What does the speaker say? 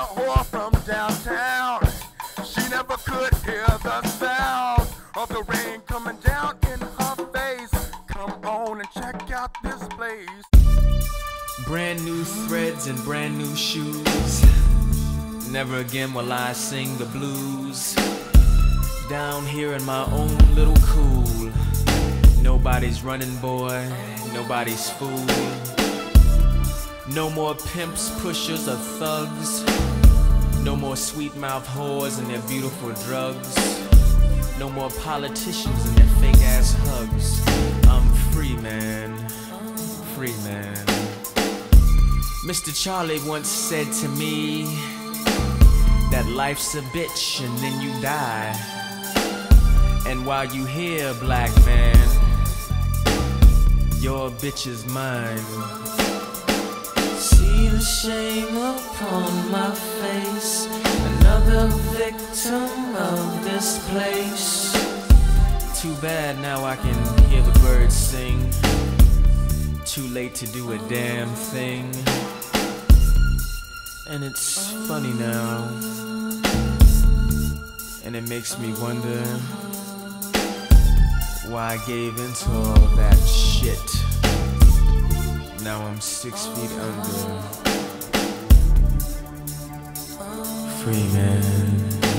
a whore from downtown. She never could hear the sound of the rain coming down in her face. Come on and check out this place. Brand new threads and brand new shoes. Never again will I sing the blues. Down here in my own little cool. Nobody's running, boy. Nobody's fool. No more pimps, pushers, or thugs. No more sweet mouth whores and their beautiful drugs. No more politicians and their fake ass hugs. I'm free, man. Free, man. Mr. Charlie once said to me that life's a bitch and then you die. And while you here, black man, your bitch is mine. The shame upon my face, another victim of this place. Too bad now I can hear the birds sing. Too late to do a damn thing. And it's funny now. And it makes me wonder why I gave into all that shit. Now I'm six feet under. Free man.